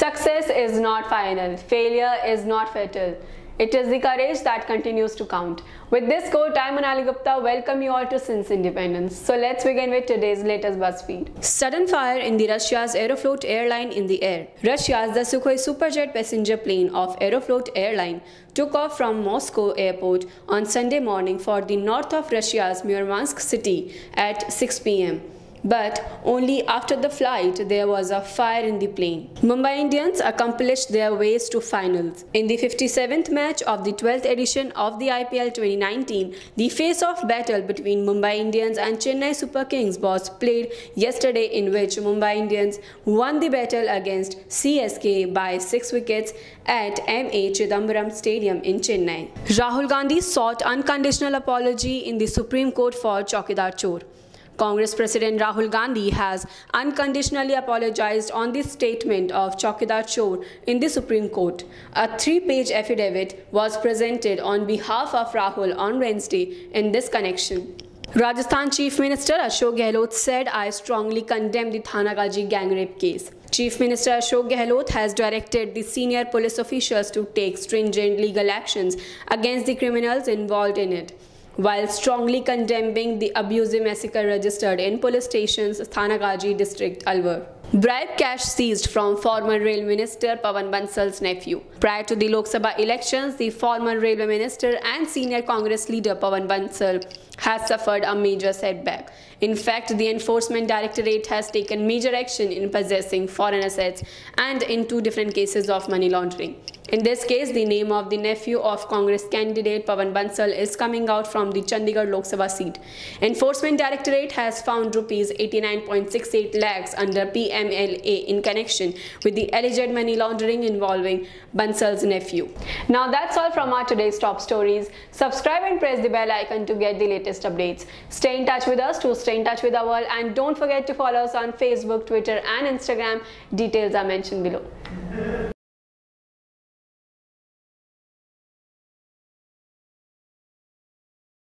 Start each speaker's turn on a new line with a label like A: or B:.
A: Success is not final, failure is not fatal. It is the courage that continues to count. With this quote, I, Monali Gupta, welcome you all to Since Independence. So let's begin with today's latest BuzzFeed. Sudden fire in the Russia's Aeroflot airline in the air. Russia's the Sukhoi Superjet passenger plane of Aeroflot airline took off from Moscow airport on Sunday morning for the north of Russia's Murmansk city at 6 p.m but only after the flight there was a fire in the plane. Mumbai Indians accomplished their ways to finals. In the 57th match of the 12th edition of the IPL 2019, the face-off battle between Mumbai Indians and Chennai Super Kings was played yesterday in which Mumbai Indians won the battle against CSK by 6 wickets at MA Chidambaram Stadium in Chennai. Rahul Gandhi sought unconditional apology in the Supreme Court for Chowkidar Chor. Congress President Rahul Gandhi has unconditionally apologized on the statement of Chowkidar Chor in the Supreme Court. A three-page affidavit was presented on behalf of Rahul on Wednesday in this connection. Rajasthan Chief Minister Ashok Gehlot said, I strongly condemn the Thanagaji gang rape case. Chief Minister Ashok Gehlot has directed the senior police officials to take stringent legal actions against the criminals involved in it while strongly condemning the abusive massacre registered in police stations Thanagaji district Alwar. Bribe cash seized from former Rail Minister Pawan Bansal's nephew. Prior to the Lok Sabha elections, the former Railway Minister and senior Congress leader Pawan Bansal has suffered a major setback. In fact, the Enforcement Directorate has taken major action in possessing foreign assets and in two different cases of money laundering. In this case, the name of the nephew of Congress candidate Pawan Bansal is coming out from the Chandigarh Lok Sabha seat. Enforcement Directorate has found rupees 89.68 lakhs under PMLA in connection with the alleged money laundering involving Bansal's nephew. Now that's all from our today's top stories. Subscribe and press the bell icon to get the latest updates. Stay in touch with us to stay in touch with our world and don't forget to follow us on Facebook, Twitter and Instagram. Details are mentioned below.